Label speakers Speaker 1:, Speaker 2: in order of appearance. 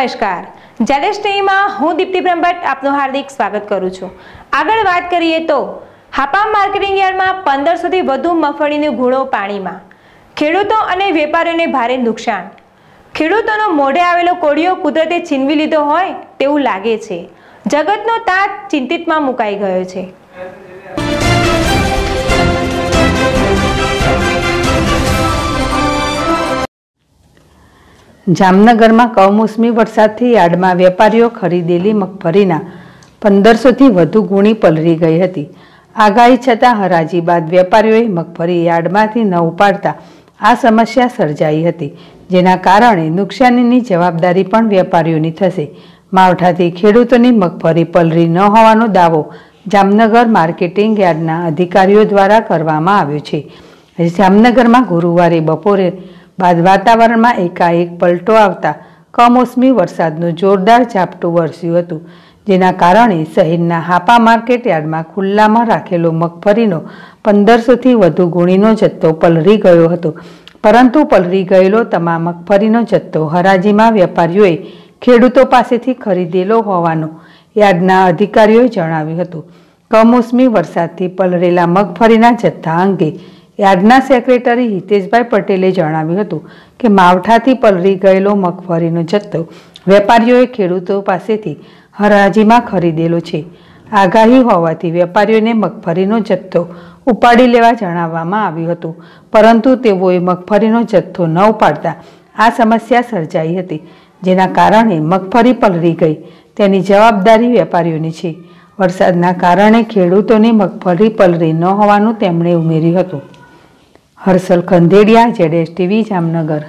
Speaker 1: નમસ્કાર. જેડેશ ટીવીમાં હું દીપ્તિ બ્રહ્મભટ્ટ આપનું હાર્દિક સ્વાગત કરું છું. આગળ વાત કરીએ તો, હાપા માર્કેટિંગ યાર્ડમાં પંદરસોથી વધુ મગફળીની ગુણો પાણીમાં. ખેડૂતો અને વેપારીઓને ભારે નુકસાન. ખેડૂતોનો મોઢે આવેલો કોળિયો કુદરતે છીનવી લીધો હોય તેવું લાગે છે. જગતનો તાત ચિંતિતમાં મુકાઈ ગયો છે.
Speaker 2: જામનગરમાં કમોસમી વરસાદથી યાર્ડમાં વેપારીઓ ખરીદેલી મગફળીના પંદરસોથી વધુ ગુણી પલરી ગઈ હતી. આગાહી છતાં હરાજી બાદ વેપારીઓએ મગફળી યાર્ડમાંથી ન ઉપાડતા આ સમસ્યા સર્જાઈ હતી, જેના કારણે નુકસાનીની જવાબદારી પણ વેપારીઓની થશે. માવઠાથી ખેડૂતોની મગફળી પલરી ન હોવાનો દાવો જામનગર માર્કેટિંગ યાર્ડના અધિકારીઓ દ્વારા કરવામાં આવ્યો છે. જામનગરમાં ગુરુવારે બપોરે બાદ વાતાવરણમાં એકાએક પલટો આવતા કમોસમી વરસાદનું જોરદાર ઝાપટું વરસ્યું હતું, જેના કારણે શહેરના હાપા માર્કેટ યાર્ડમાં ખુલ્લામાં રાખેલો મગફળીનો પંદરસોથી વધુ ગુણીનો જથ્થો પલરી ગયો હતો. પરંતુ પલરી ગયેલો તમામ મગફળીનો જથ્થો હરાજીમાં વેપારીઓએ ખેડૂતો પાસેથી ખરીદેલો હોવાનું યાર્ડના અધિકારીઓએ જણાવ્યું હતું. કમોસમી વરસાદથી પલરેલા મગફળીના જથ્થા અંગે યાર્ડના સેક્રેટરી હિતેશભાઈ પટેલે જણાવ્યું હતું કે માવઠાથી પલળી ગયેલો મગફળીનો જથ્થો વેપારીઓએ ખેડૂતો પાસેથી હરાજીમાં ખરીદેલો છે. આગાહી હોવાથી વેપારીઓને મગફળીનો જથ્થો ઉપાડી લેવા જણાવવામાં આવ્યું હતું. પરંતુ તેઓએ મગફળીનો જથ્થો ન ઉપાડતા આ સમસ્યા સર્જાઈ હતી, જેના કારણે મગફળી પલળી ગઈ. તેની જવાબદારી વેપારીઓની છે. વરસાદના કારણે ખેડૂતોની મગફળી પલળી ન હોવાનું તેમણે ઉમેર્યું હતું. હર્ષલ ખંધેડિયા જેડેશ ટીવી જામનગર.